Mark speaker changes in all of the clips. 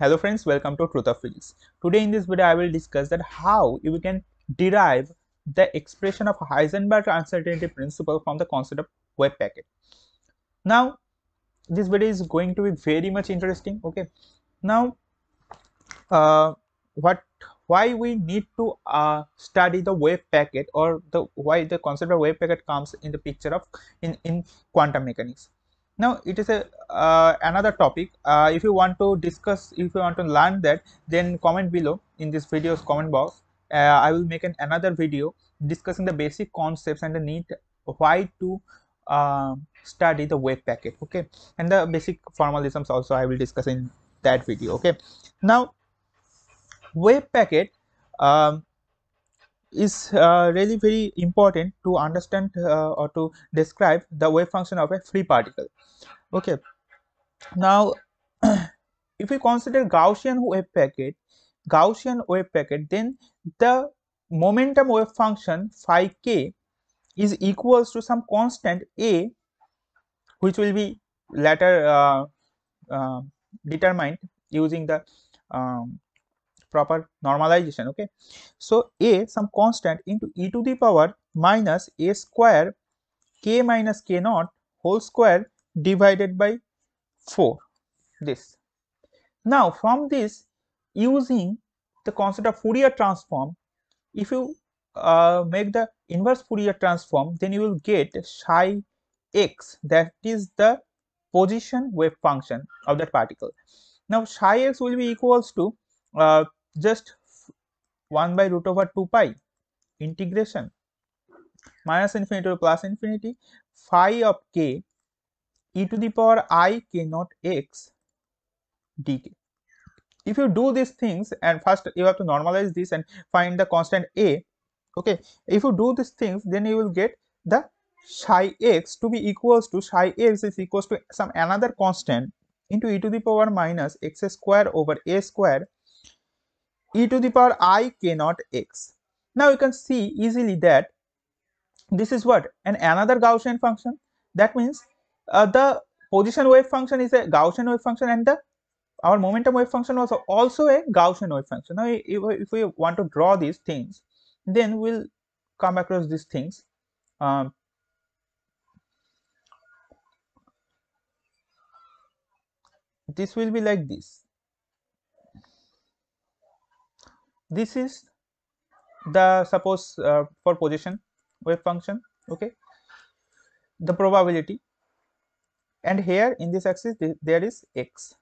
Speaker 1: Hello friends, welcome to Truth of Physics. Today in this video I will discuss that how you can derive the expression of Heisenberg uncertainty principle from the concept of wave packet. Now this video is going to be very much interesting. Okay. Now uh, what why we need to uh, study the wave packet or the why the concept of wave packet comes in the picture of in in quantum mechanics now it is a uh, another topic. Uh, if you want to discuss if you want to learn that then comment below in this video's comment box. Uh, i will make an another video discussing the basic concepts and the need why to uh, study the wave packet okay? And the basic formalisms also i will discuss in that video okay? Now wave packet um, is uh, really very important to understand uh, or to describe the wave function of a free particle. Okay. Now if we consider gaussian wave packet gaussian wave packet then the momentum wave function phi k is equals to some constant a which will be later uh, uh determined using the um, proper normalization okay? So a some constant into e to the power minus a square k minus k naught whole square divided by 4 this. Now from this using the concept of fourier transform if you uh, make the inverse fourier transform then you will get psi x. That is the position wave function of that particle. Now psi x will be equals to uh, just 1 by root over 2 pi integration minus infinity to plus infinity phi of k e to the power i k naught x dk. If you do these things and first you have to normalize this and find the constant a okay if you do these things then you will get the psi x to be equals to psi x is equals to some another constant into e to the power minus x square over a square e to the power i k naught x. Now you can see easily that this is what an another Gaussian function that means uh, the position wave function is a Gaussian wave function and the our momentum wave function was also a Gaussian wave function. Now if, if we want to draw these things then we'll come across these things um, this will be like this this is the suppose uh, for position wave function okay? The probability. And here in this axis there is x.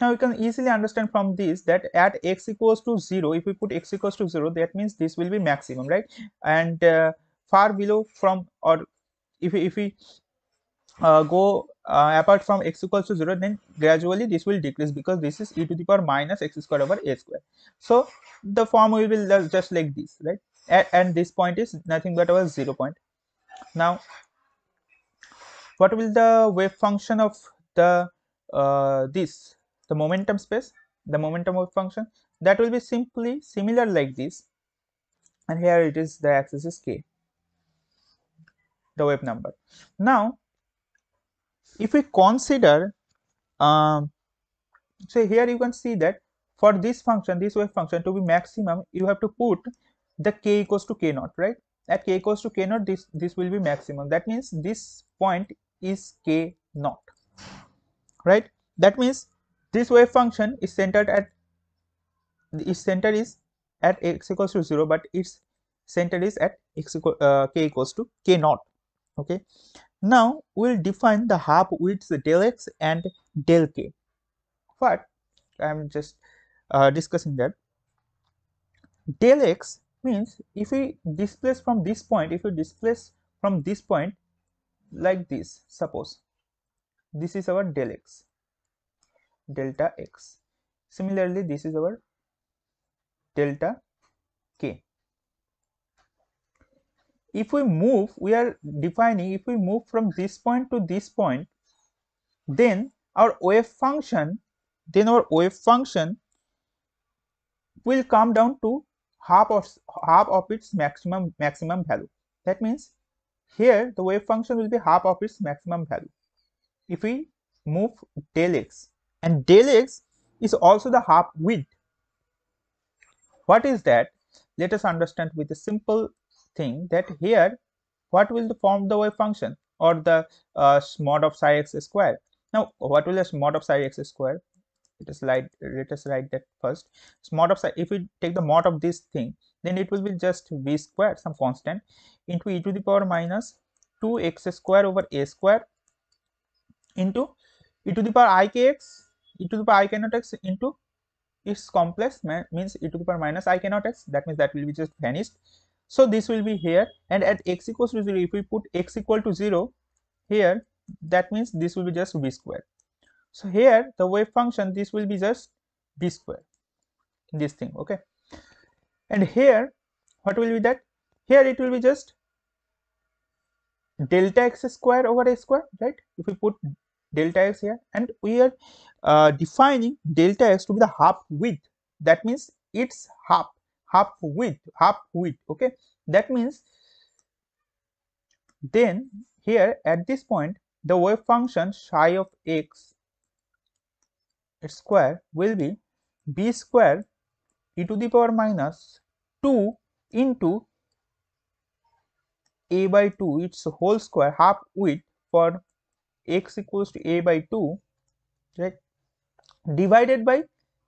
Speaker 1: Now you can easily understand from this that at x equals to 0 if we put x equals to 0 that means this will be maximum right? And uh, far below from or if we, if we uh, go uh, apart from x equals to 0 then gradually this will decrease because this is e to the power minus x square over a square. So the form will be just like this right? And, and this point is nothing but our 0 point. Now what will the wave function of the uh, this the momentum space the momentum wave function? That will be simply similar like this. And here it is the axis is k the wave number. Now if we consider um, so here you can see that for this function this wave function to be maximum you have to put the k equals to k naught right? At k equals to k naught this this will be maximum. That means this point is k naught right? That means this wave function is centered at its center is at x equals to 0 but its center is at x equal uh, k equals to k naught okay now we'll define the half widths del x and del k. But I'm just uh, discussing that. Del x means if we displace from this point, if we displace from this point like this, suppose this is our del x, delta x. Similarly, this is our delta k if we move we are defining if we move from this point to this point then our wave function then our wave function will come down to half of half of its maximum maximum value that means here the wave function will be half of its maximum value if we move del x and del x is also the half width. What is that? Let us understand with a simple thing that here what will the form the wave function or the uh, mod of psi x square. Now what will the mod of psi x square? Let us write let us write that first. mod of psi if we take the mod of this thing then it will be just v square some constant into e to the power minus 2x square over a square into e to the power i k x e to the power i naught x into its complex means e to the power minus i naught x that means that will be just vanished so this will be here and at x equals to 0 if we put x equal to 0 here that means this will be just v square. So here the wave function this will be just b square this thing okay? And here what will be that? Here it will be just delta x square over a square right? If we put delta x here and we are uh, defining delta x to be the half width that means it's half half width half width okay? That means then here at this point the wave function psi of x square will be b square e to the power minus 2 into a by 2 its whole square half width for x equals to a by 2 right? Divided by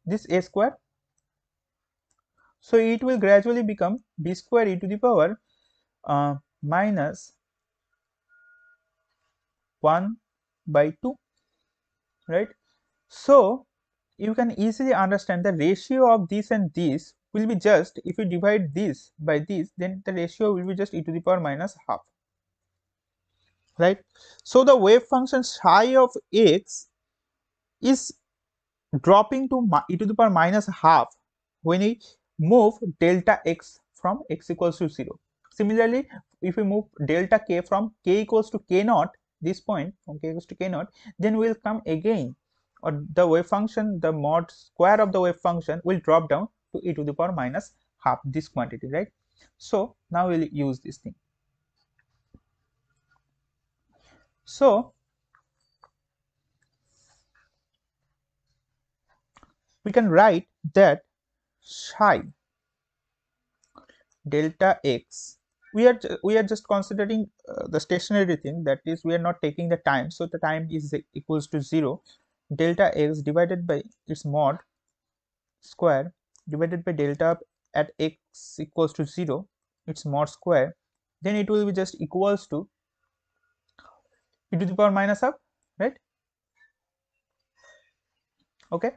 Speaker 1: this a square so it will gradually become b square e to the power uh, minus 1 by 2 right? So you can easily understand the ratio of this and this will be just if you divide this by this then the ratio will be just e to the power minus half right? So the wave function psi of x is dropping to e to the power minus half when we move delta x from x equals to 0 similarly if we move delta k from k equals to k naught this point from k equals to k naught then we will come again. Or the wave function the mod square of the wave function will drop down to e to the power minus half this quantity right? So now we'll use this thing. So we can write that psi delta x we are we are just considering uh, the stationary thing that is we are not taking the time. So the time is equals to 0 delta x divided by its mod square divided by delta at x equals to 0 its mod square then it will be just equals to e to the power minus half right? Okay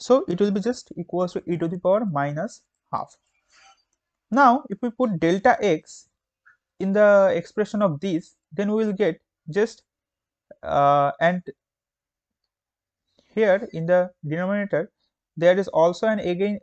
Speaker 1: so it will be just equals to e to the power minus half. Now if we put delta x in the expression of this then we will get just uh, and here in the denominator there is also an again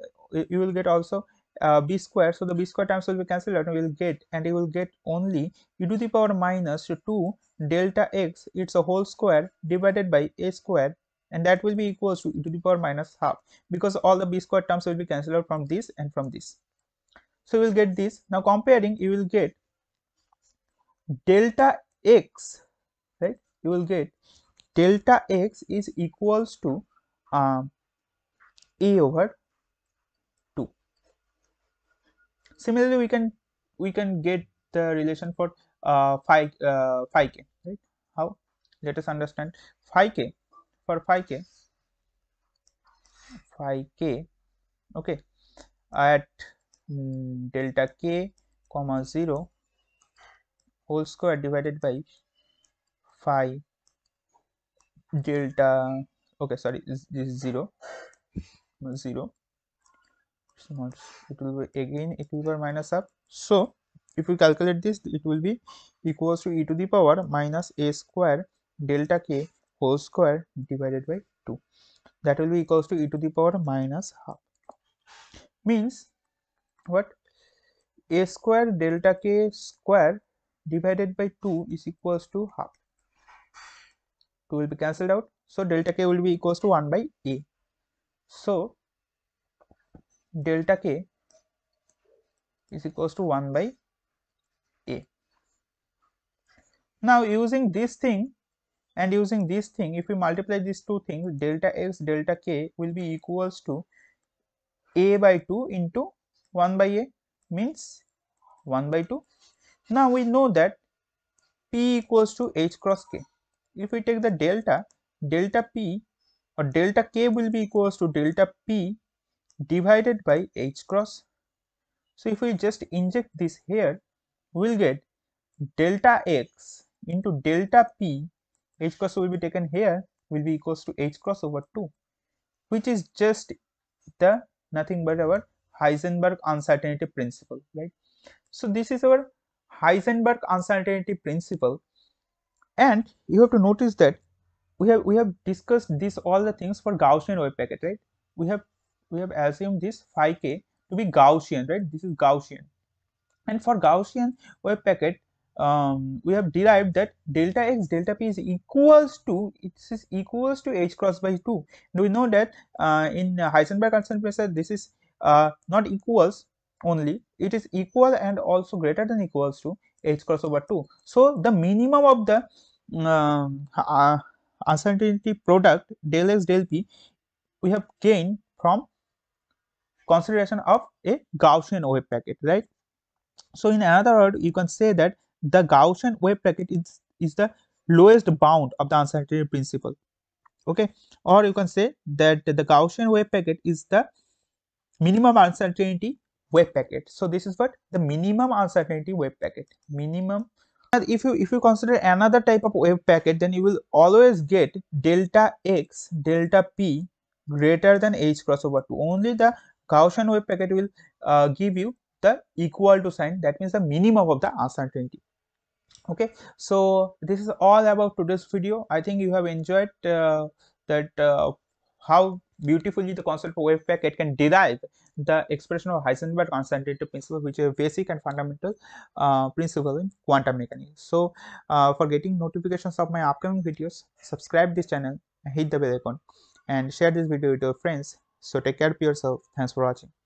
Speaker 1: you will get also uh, b square. So the b square terms will be cancelled out and we will get and you will get only e to the power minus 2 delta x. It's a whole square divided by a square and that will be equals to e to the power minus half because all the b square terms will be cancelled out from this and from this. So we will get this. Now comparing you will get delta x right? You will get delta x is equals to um, a over 2 similarly we can we can get the relation for uh, phi uh, phi k right? How? Let us understand. phi k for phi k phi k okay at mm, delta k comma 0 whole square divided by phi delta okay sorry this, is 0 0 not it will be again it will be minus up so if we calculate this it will be equals to e to the power minus a square delta k whole square divided by 2 that will be equals to e to the power minus half. Means what? A square delta k square divided by 2 is equals to half. 2 will be cancelled out. So delta k will be equals to 1 by a. So delta k is equals to 1 by a. Now using this thing and using this thing if we multiply these two things delta x delta k will be equals to a by 2 into 1 by a means 1 by 2 now we know that p equals to h cross k. If we take the delta delta p or delta k will be equals to delta p divided by h cross. So if we just inject this here we'll get delta x into delta p h cross will be taken here will be equals to h cross over 2 which is just the nothing but our Heisenberg uncertainty principle right? So this is our Heisenberg uncertainty principle. And you have to notice that we have we have discussed this all the things for Gaussian wave packet right? We have we have assumed this phi k to be Gaussian right? This is Gaussian. And for Gaussian wave packet um, we have derived that delta x delta p is equals to it is equals to h cross by 2 and we know that uh, in Heisenberg constant pressure this is uh, not equals only it is equal and also greater than equals to h cross over 2 so the minimum of the um, uh, uncertainty product del x del p we have gained from consideration of a Gaussian wave packet right? So in another word you can say that the Gaussian wave packet is, is the lowest bound of the uncertainty principle. Okay? Or you can say that the Gaussian wave packet is the minimum uncertainty wave packet so this is what? The minimum uncertainty wave packet minimum. And if you if you consider another type of wave packet then you will always get delta x delta p greater than h cross over 2 only the Gaussian wave packet will uh, give you the equal to sign. That means the minimum of the uncertainty okay so this is all about today's video. I think you have enjoyed uh, that uh, how beautifully the concept of wave packet can derive the expression of Heisenberg uncertainty principle which is a basic and fundamental uh, principle in quantum mechanics. So uh, for getting notifications of my upcoming videos subscribe this channel hit the bell icon and share this video with your friends. So take care of yourself. Thanks for watching